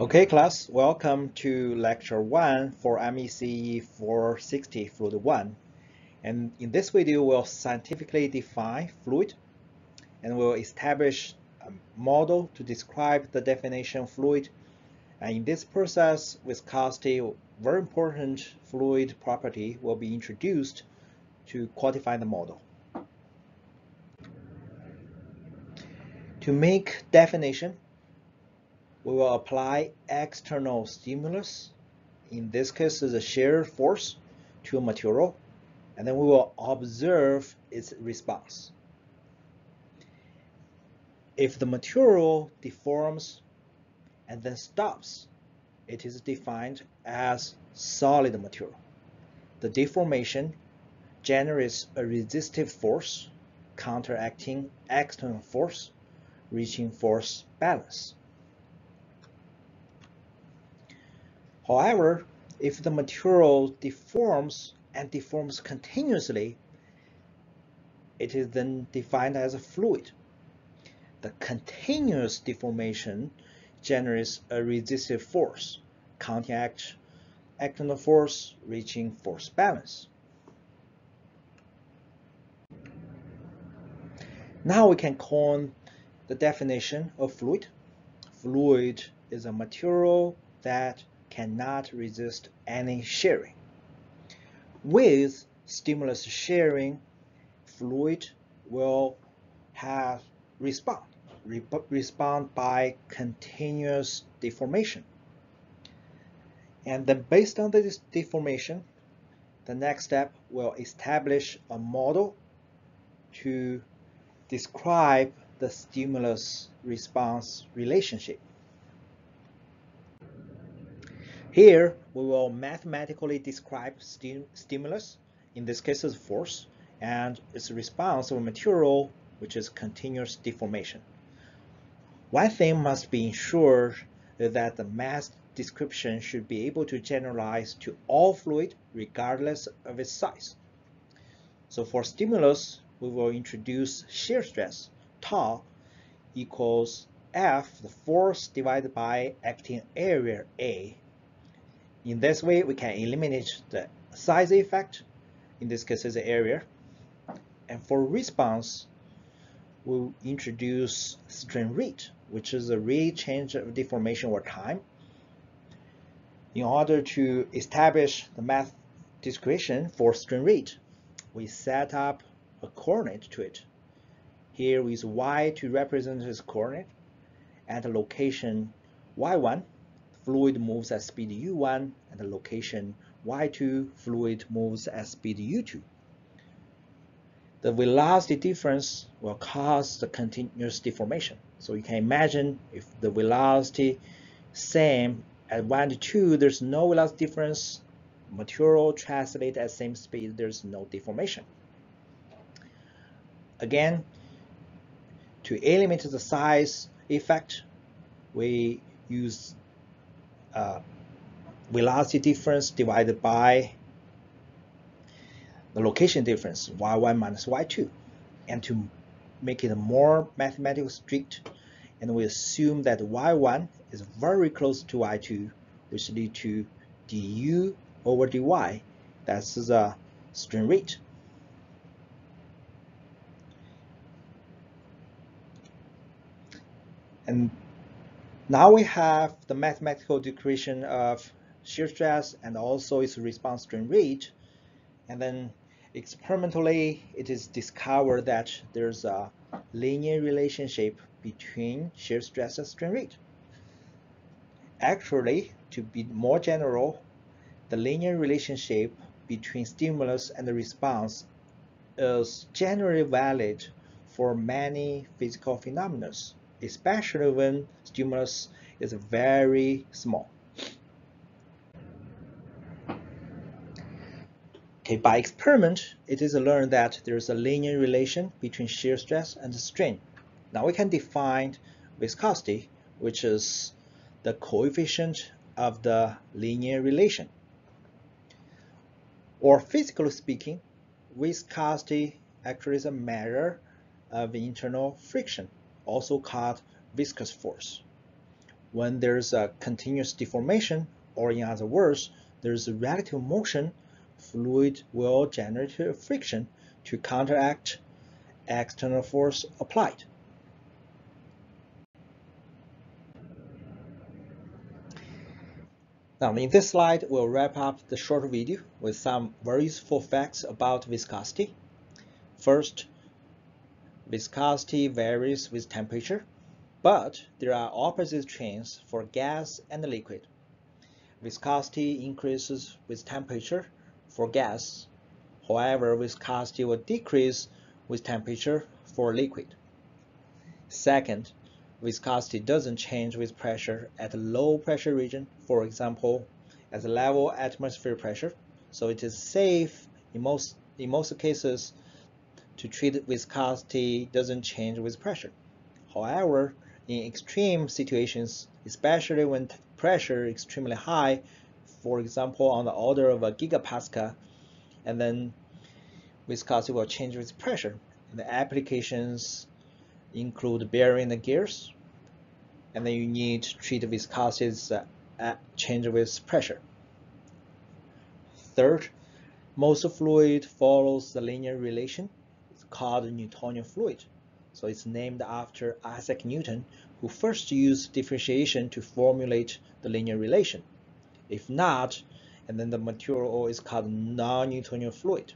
Okay class, welcome to lecture 1 for MECE 460 Fluid 1. And in this video, we'll scientifically define fluid and we'll establish a model to describe the definition of fluid. And in this process, viscosity, very important fluid property will be introduced to quantify the model. To make definition, we will apply external stimulus, in this case is a shear force, to a material, and then we will observe its response. If the material deforms and then stops, it is defined as solid material. The deformation generates a resistive force counteracting external force, reaching force balance. However, if the material deforms and deforms continuously, it is then defined as a fluid. The continuous deformation generates a resistive force, counteract external force, reaching force balance. Now we can coin the definition of fluid. Fluid is a material that cannot resist any shearing. With stimulus shearing, fluid will have respond, re respond by continuous deformation. And then based on this deformation, the next step will establish a model to describe the stimulus response relationship. Here, we will mathematically describe sti stimulus, in this case is force, and its response of a material, which is continuous deformation. One thing must be ensured that the mass description should be able to generalize to all fluid regardless of its size. So for stimulus, we will introduce shear stress, tau, equals F, the force divided by acting area A in this way, we can eliminate the size effect, in this case is the area. And for response, we'll introduce strain rate, which is the rate change of deformation over time. In order to establish the math description for strain rate, we set up a coordinate to it. Here is y to represent this coordinate at the location y1 fluid moves at speed u1 and the location y2 fluid moves at speed u2. The velocity difference will cause the continuous deformation. So you can imagine if the velocity same at 1 to 2, there's no velocity difference. Material translate at same speed, there's no deformation. Again, to eliminate the size effect, we use uh, velocity difference divided by the location difference, y1 minus y2. And to make it more mathematical strict, and we assume that y1 is very close to y2, which lead to du over dy. That's the strain rate. And now we have the mathematical decretion of shear stress and also its response strain rate. And then experimentally, it is discovered that there's a linear relationship between shear stress and strain rate. Actually, to be more general, the linear relationship between stimulus and the response is generally valid for many physical phenomena especially when stimulus is very small. Okay, by experiment, it is learned that there is a linear relation between shear stress and strain. Now we can define viscosity, which is the coefficient of the linear relation. Or physically speaking, viscosity actually is a measure of internal friction also called viscous force. when there's a continuous deformation, or in other words, there's a relative motion, fluid will generate friction to counteract external force applied. Now in this slide, we'll wrap up the short video with some very useful facts about viscosity. First, viscosity varies with temperature, but there are opposite trends for gas and liquid. Viscosity increases with temperature for gas, however viscosity will decrease with temperature for liquid. Second, viscosity doesn't change with pressure at a low pressure region, for example, at the level atmosphere pressure. So it is safe in most, in most cases to treat viscosity doesn't change with pressure. However, in extreme situations, especially when pressure is extremely high, for example, on the order of a gigapascal, and then viscosity will change with pressure. And the applications include bearing the gears, and then you need to treat viscosities uh, change with pressure. Third, most fluid follows the linear relation. Called Newtonian fluid. So it's named after Isaac Newton, who first used differentiation to formulate the linear relation. If not, and then the material is called non-Newtonian fluid.